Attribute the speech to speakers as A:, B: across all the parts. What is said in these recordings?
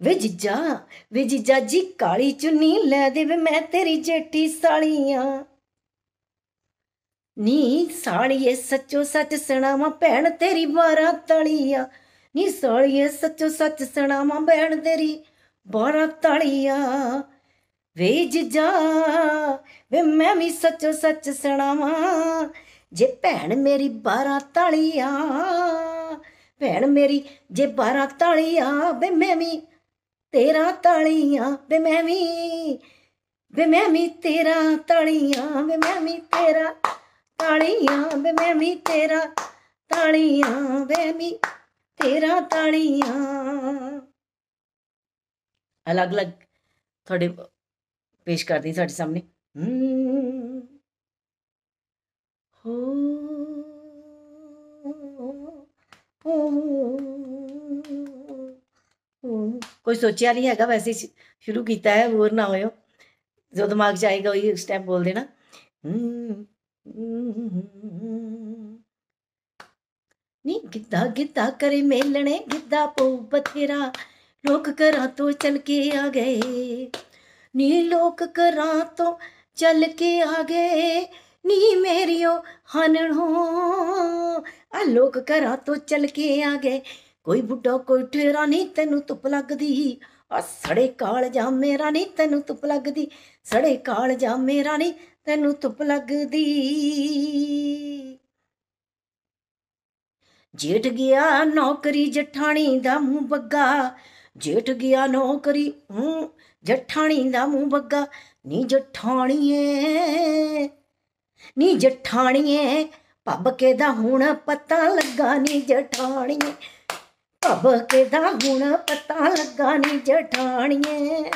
A: ਵੇ ਜੀਜਾ ਵੇ ਜੀਜਾ ਜੀ, ਕਾਲੀ ਚੁੰਨੀ ਲੈ ਦੇ ਵੇ ਮੈਂ ਤੇਰੀ ਜੇਠੀ ਸਾਲੀਆਂ। ਨੀ ਸਾਲੀਏ, ਸੱਚੋ ਸੱਚ ਸੁਣਾਵਾਂ ਭੈਣ ਤੇਰੀ ਬਾਰਾਂ ਤਲੀਆਂ। ਨੀ ਸਾਲੀਏ, ਸੱਚੋ ਸੱਚ ਸੁਣਾਵਾਂ ਭੈਣ ਤੇਰੀ ਬਾਰਾਂ ਤਲੀਆਂ। ਵੇ ਜੀਜਾ, ਵੇ ਮੈਂ ਵੀ ਸੱਚੋ ਸੱਚ ਸੁਣਾਵਾਂ ਜੇ ਭੈਣ ਮੇਰੀ ਬਾਰਾਂ ਤਲੀਆਂ, ਭੈਣ ਮੇਰੀ ਜੇ ਬਾਰਾਂ ਤਲੀਆਂ, ਵੇ ਮੈਂ ਵੀ ਤੇਰਾ ਤਾਲੀਆਂ, ਵੇ ਮੈਂ ਵੀ, ਵੇ ਮੈਂ ਵੀ ਤੇਰਾ ਤਾਲੀਆਂ, ਵੇ ਮੈਂ ਵੀ ਤੇਰਾ ਤਾਲੀਆਂ, ਵੇ ਮੈਂ ਵੀ ਤੇਰਾ ਤਾਲੀਆਂ, ਵੇ ਵੀ ਤੇਰਾ ਤਾਲੀਆਂ। ਅਲੱਗ-ਅਲੱਗ ਤੁਹਾਡੇ ਪੇਸ਼ ਕਰਦੀ ਤੁਹਾਡੇ ਸਾਹਮਣੇ। ਹੋ ਹੋ ਕੋਈ ਸੋਚਿਆ ਨਹੀਂ ਹੈਗਾ, ਵੈਸੇ ਸ਼ੁਰੂ ਕੀਤਾ ਹੈ, ਹੋਰ ਨਾ ਹੋਇਓ। ਜੋ ਦਿਮਾਗ 'ਚ ਆਏਗਾ, ਉਹੀ ਸਟੈਪ ਬੋਲ ਦੇਣਾ ਨੀ। ਗਿੱਧਾ ਗਿੱਧਾ ਕਰੇ ਮੇਲਣੇ, ਗਿੱਧਾ ਪਉ ਬਥੇਰਾ। ਲੋਕ ਘਰਾਂ ਤੋਂ ਚਲ ਕੇ ਆ ਗਏ। ਨੀ ਲੋਕ ਘਰਾਂ ਤੋਂ ਚੱਲ ਕੇ ਆ ਗਏ। ਨੀ ਮੇਰੀਓ ਹਨਣੋ। ਆ ਲੋਕ ਘਰਾਂ ਤੋਂ ਚੱਲ ਕੇ ਆ ਗਏ। ਕੋਈ ਬੁੱਢਾ ਕੋਈ ਠੇਰਾ ਨਹੀਂ ਤੈਨੂੰ ਧੁੱਪ ਲੱਗਦੀ। ਆ ਸੜੇ ਕਾਲ ਜਾ ਮੇਰਾ ਨਹੀਂ ਤੈਨੂੰ ਧੁੱਪ ਲੱਗਦੀ। ਸੜੇ ਕਾਲ ਜਾ ਮੇਰਾ ਨਹੀਂ ਤੈਨੂੰ ਧੁੱਪ ਲੱਗਦੀ। ਜੇਠ ਗਿਆ ਨੌਕਰੀ ਜਠਾਣੀ ਦਾ ਮੂੰਹ ਬੱਗਾ। ਜੇਠ ਗਿਆ ਨੌਕਰੀ ਹੂੰ ਜਠਾਣੀ ਦਾ ਮੂੰਹ ਬੱਗਾ। ਨੀ ਜਠਾਣੀਏ ਨੀ ਜਠਾਣੀਏ, ਪੱਬ ਕੇ ਦਾ ਹੁਣ ਪਤਾ ਲੱਗਾ। ਨੀ ਜਠਾਣੀਏ ਭਬਕ ਦਾ ਹੁਣ ਪਤਾ ਲੱਗਾ ਨੀ ਜਠਾਣੀਏ?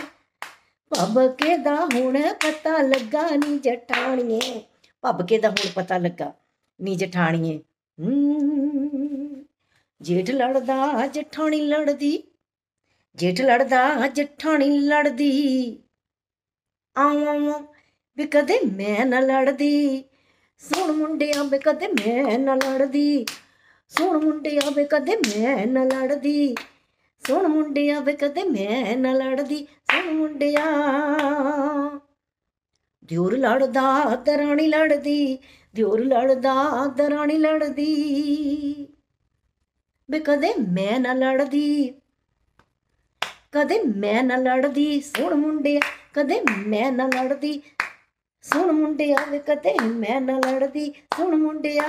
A: ਪੱਬ ਦਾ ਹੁਣ ਪਤਾ ਲੱਗਾ ਨੀ ਜਠਾਣੀਏ? ਪੱਬ ਦਾ ਹੁਣ ਪਤਾ ਲੱਗਾ ਨੀ ਜਠਾਣੀਏ? ਜੇਠ ਲੜਦਾ, ਜਠਾਣੀ ਲੜਦੀ। ਜੇਠ ਲੜਦਾ, ਜਠਾਣੀ ਲੜਦੀ। ਆਵਾਂ ਵੀ ਕਦੇ ਮੈਂ ਨਾ ਲੜਦੀ। ਸੁਣ ਮੁੰਡਿਆਂ, ਵੀ ਕਦੇ ਮੈਂ ਨਾ ਲੜਦੀ। ਸੁਣ ਮੁੰਡਿਆਂ ਵੀ ਕਦੇ ਮੈਂ ਨਾ ਲੜਦੀ। ਸੁਣ ਮੁੰਡਿਆਂ ਵੀ ਕਦੇ ਮੈਂ ਨਾ ਲੜਦੀ। ਸੁਣ ਮੁੰਡਿਆ ਦਿਉਰ ਲੜਦਾ, ਦਰਾਣੀ ਲੜਦੀ। ਦਿਉਰ ਲੜਦਾ, ਦਰਾਣੀ ਲੜਦੀ। ਵੀ ਕਦੇ ਮੈਂ ਨਾ ਲੜਦੀ। ਕਦੇ ਮੈਂ ਨਾ ਲੜਦੀ। ਸੁਣ ਮੁੰਡਿਆ ਕਦੇ ਮੈਂ ਨਾ ਲੜਦੀ। ਸੁਣ ਮੁੰਡਿਆ ਵੇ ਕਦੇ ਮੈਂ ਨਾ ਲੜਦੀ। ਸੁਣ ਮੁੰਡਿਆ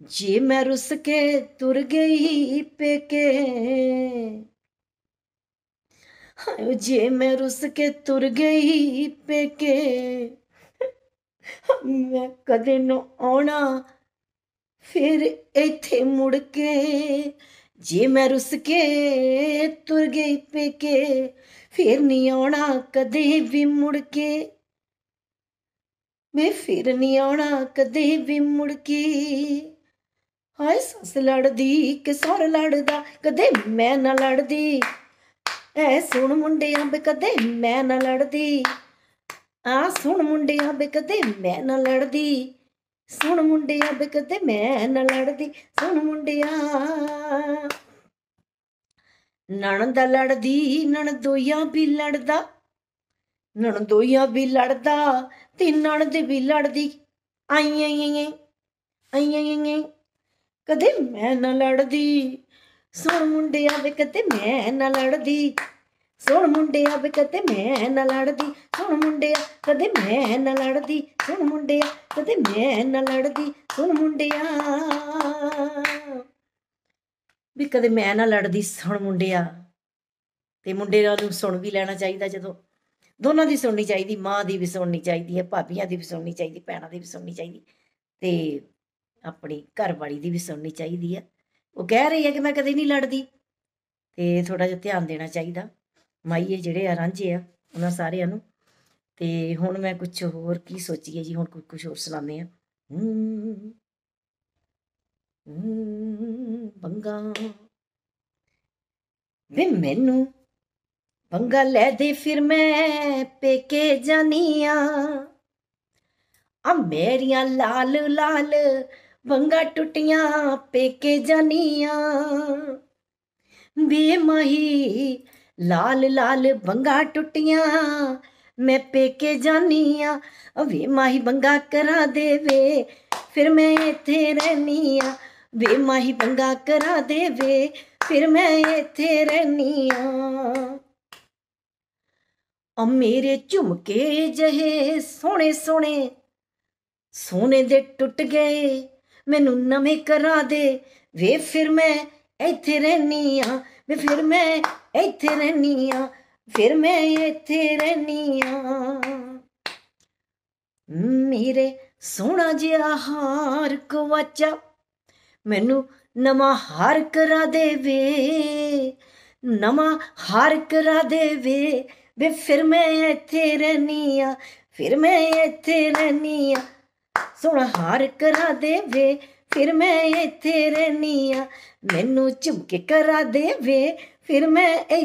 A: ਜੇ ਮੈਂ ਰੁੱਸ ਕੇ ਤੁਰ ਗਈ ਪੇਕੇ। ਹਾਏ ਜੇ ਮੈਂ ਰੁੱਸ ਕੇ ਤੁਰ ਗਈ ਪੇਕੇ। ਮੈਂ ਕਦੇ ਨਾ ਆਉਣਾ, ਫਿਰ ਇੱਥੇ ਮੁੜ ਕੇ। ਜੇ ਮੈਂ ਰੁੱਸ ਕੇ ਤੁਰ ਗਈ ਪੇਕੇ, ਫਿਰ ਨਹੀਂ ਆਉਣਾ ਕਦੇ ਵੀ ਮੁੜ ਕੇ। ਮੈਂ ਫਿਰ ਨਹੀਂ ਆਉਣਾ ਕਦੇ ਵੀ ਮੁੜ ਕੇ। ਹਾਏ ਸੱਸ ਲੜਦੀ, ਕਿ ਸਹੁਰ ਲੜਦਾ, ਕਦੇ ਮੈਂ ਨਾ ਲੜਦੀ। ਐ ਸੁਣ ਮੁੰਡਿਆਂ ਬੇ ਕਦੇ ਮੈਂ ਨਾ ਲੜਦੀ। ਆ ਸੁਣ ਮੁੰਡਿਆਂ ਬੇ ਕਦੇ ਮੈਂ ਨਾ ਲੜਦੀ। ਸੁਣ ਮੁੰਡਿਆਂ ਬੇ ਕਦੇ ਮੈਂ ਨਾ ਲੜਦੀ। ਸੁਣ ਮੁੰਡਿਆਂ, ਨਣਦ ਲੜਦੀ, ਨਣਦੋਈਆਂ ਵੀ ਲੜਦਾ। ਨਣਦੋਈਆਂ ਵੀ ਲੜਦਾ, ਤੇ ਨਣਦ ਵੀ ਲੜਦੀ। ਆਈ ਆਈ ਆਈ ਆਈ ਆਈ ਆਈ। ਕਦੇ ਮੈਂ ਨਾ ਲੜਦੀ, ਸੁਣ ਮੁੰਡਿਆਂ ਵੇ ਕਦੇ ਮੈਂ ਨਾ ਲੜਦੀ, ਸੁਣ ਮੁੰਡਿਆਂ ਵੇ ਕਦੇ ਮੈਂ ਨਾ ਲੜਦੀ, ਸੁਣ ਮੁੰਡਿਆ ਕਦੇ ਮੈਂ ਨਾ ਲੜਦੀ, ਸੁਣ ਮੁੰਡਿਆ ਕਦੇ ਮੈਂ ਨਾ ਲੜਦੀ, ਸੁਣ ਮੁੰਡਿਆ ਵੀ ਕਦੇ ਮੈਂ ਨਾ ਲੜਦੀ, ਸੁਣ ਮੁੰਡਿਆ ਤੇ ਮੁੰਡੇ ਨਾਲ ਨੂੰ ਸੁਣ ਵੀ ਲੈਣਾ ਚਾਹੀਦਾ ਜਦੋਂ। ਦੋਨਾਂ ਦੀ ਸੁਣਨੀ ਚਾਹੀਦੀ, ਮਾਂ ਦੀ ਵੀ ਸੁਣਨੀ ਚਾਹੀਦੀ ਹੈ, ਭਾਬੀਆਂ ਦੀ ਵੀ ਸੁਣਨੀ ਚਾਹੀਦੀ, ਭੈਣਾਂ ਦੀ ਵੀ ਸੁਣਨੀ ਚਾਹੀਦੀ ਤੇ ਆਪਣੀ ਘਰਵਾਲੀ ਦੀ ਵੀ ਸੁਣਨੀ ਚਾਹੀਦੀ ਆ। ਉਹ ਕਹਿ ਰਹੀ ਹੈ ਕਿ ਮੈਂ ਕਦੇ ਨਹੀਂ ਲੜਦੀ। ਤੇ ਥੋੜਾ ਜਿਹਾ ਧਿਆਨ ਦੇਣਾ ਚਾਹੀਦਾ। ਮਾਈਏ ਜਿਹੜੇ ਆ ਰਾਂਝੇ ਆ, ਉਹਨਾਂ ਸਾਰਿਆਂ ਨੂੰ। ਤੇ ਹੁਣ ਮੈਂ ਕੁਝ ਹੋਰ ਕੀ ਸੋਚੀਏ ਜੀ, ਹੁਣ ਕੁਝ ਹੋਰ ਸੁਣਾਉਂਦੇ ਆ ਹੂੰ ਬੰਗਾ ਵੇ ਮੈਨੂੰ ਬੰਗਾ ਲੈ ਦੇ ਫਿਰ ਮੈਂ ਪੇਕੇ ਜਾਨੀਆਂ ਆ ਮੇਰੀਆਂ ਲਾਲ ਲਾਲ ਬੰਗਾ ਟੁੱਟੀਆਂ, ਪੇਕੇ ਜਾਨੀਆਂ। ਵੇ ਮਾਹੀ ਲਾਲ ਲਾਲ ਬੰਗਾ ਟੁੱਟੀਆਂ, ਮੈਂ ਪੇਕੇ ਜਾਨੀ ਆ ਵੇ ਮਾਹੀ ਬੰਗਾ ਕਰਾ ਦੇਵੇ, ਫਿਰ ਮੈਂ ਇੱਥੇ ਰਹਿਨੀ ਆ ਵੇ ਮਾਹੀ ਬੰਗਾ ਕਰਾ ਦੇਵੇ, ਫਿਰ ਮੈਂ ਇੱਥੇ ਰਹਿਨੀ ਆ ਆ ਮੇਰੇ ਝੁਮਕੇ ਜਹੇ ਸੋਹਣੇ ਸੋਹਣੇ ਸੋਨੇ ਦੇ ਟੁੱਟ ਗਏ। ਮੈਨੂੰ ਨਵੇਂ ਕਰਾ ਦੇ। ਵੇ ਫਿਰ ਮੈਂ ਇੱਥੇ ਰਹਿਨੀ ਆ, ਵੇ ਫਿਰ ਮੈਂ ਇੱਥੇ ਰਹਿਨੀ ਆ, ਫਿਰ ਮੈਂ ਇੱਥੇ ਰਹਿਨੀ ਆ। ਮੇਰੇ ਸੋਹਣਾ ਜਿਹਾ ਹਾਰ ਕਵਾਚਾ ਮੈਨੂੰ ਨਵਾਂ ਹਾਰ ਕਰਾ ਦੇਵੇ, ਨਵਾਂ ਹਾਰ ਕਰਾ ਦੇਵੇ। ਵੇ ਫਿਰ ਮੈਂ ਇੱਥੇ ਰਹਿਨੀ ਆ, ਫਿਰ ਮੈਂ ਇੱਥੇ ਰਹਿਨੀ ਆ ਸੋਹਣਾ ਹਾਰ ਕਰਾ ਦੇਵੇ, ਫਿਰ ਮੈਂ ਇੱਥੇ ਰਹਿਨੀ ਆ। ਮੈਨੂੰ ਝੁਮਕੇ ਕਰਾ ਦੇਵੇ, ਫਿਰ ਮੈਂ ਇੱਥੇ